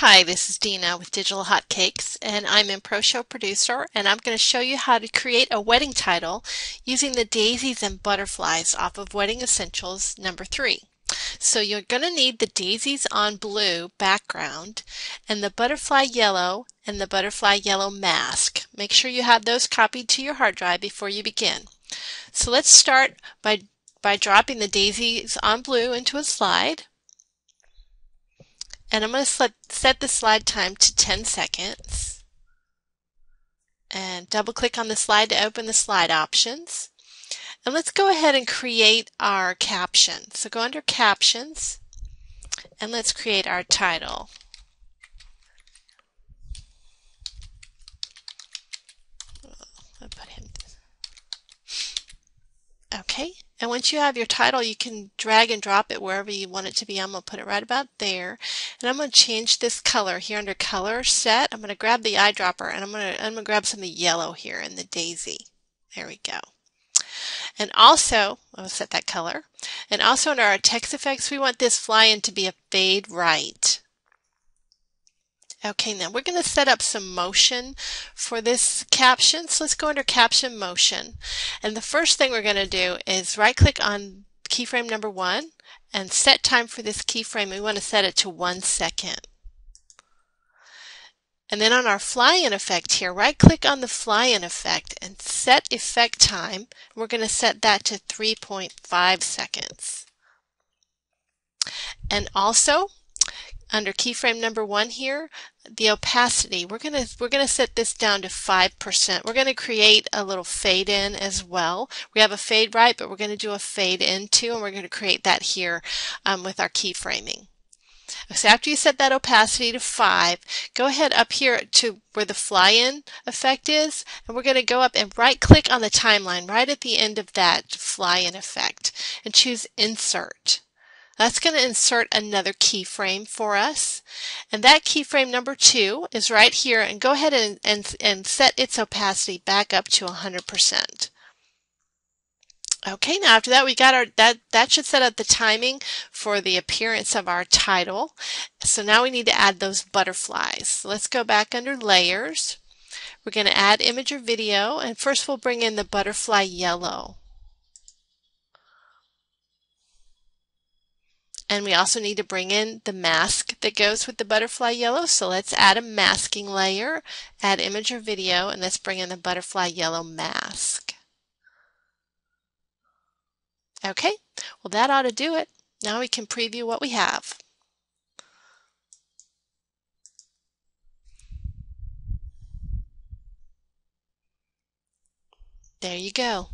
Hi, this is Dina with Digital Hotcakes and I'm in ProShow Producer and I'm going to show you how to create a wedding title using the daisies and butterflies off of Wedding Essentials number 3. So you're going to need the daisies on blue background and the butterfly yellow and the butterfly yellow mask. Make sure you have those copied to your hard drive before you begin. So let's start by, by dropping the daisies on blue into a slide. And I'm going to set the slide time to 10 seconds. And double click on the slide to open the slide options. And let's go ahead and create our caption. So go under captions and let's create our title. Okay, and once you have your title, you can drag and drop it wherever you want it to be. I'm going to put it right about there. And I'm going to change this color here under color set. I'm going to grab the eyedropper and I'm going to, I'm going to grab some of the yellow here in the daisy. There we go. And also, I'll set that color. And also under our text effects, we want this fly-in to be a fade right. Okay, now we're going to set up some motion for this caption. So let's go under caption motion. And the first thing we're going to do is right click on keyframe number one and set time for this keyframe. We want to set it to one second. And then on our fly-in effect here, right click on the fly-in effect and set effect time. We're going to set that to 3.5 seconds. And also under keyframe number one here, the opacity, we're going to we're going to set this down to 5%. We're going to create a little fade in as well. We have a fade right, but we're going to do a fade in too, and we're going to create that here um, with our keyframing. So after you set that opacity to 5, go ahead up here to where the fly-in effect is, and we're going to go up and right-click on the timeline right at the end of that fly-in effect, and choose Insert. That's going to insert another keyframe for us. And that keyframe number two is right here and go ahead and, and, and set its opacity back up to 100%. Okay, now after that we got our, that, that should set up the timing for the appearance of our title. So now we need to add those butterflies. So let's go back under layers. We're going to add image or video and first we'll bring in the butterfly yellow. And we also need to bring in the mask that goes with the butterfly yellow. So let's add a masking layer, add image or video, and let's bring in the butterfly yellow mask. Okay, well that ought to do it. Now we can preview what we have. There you go.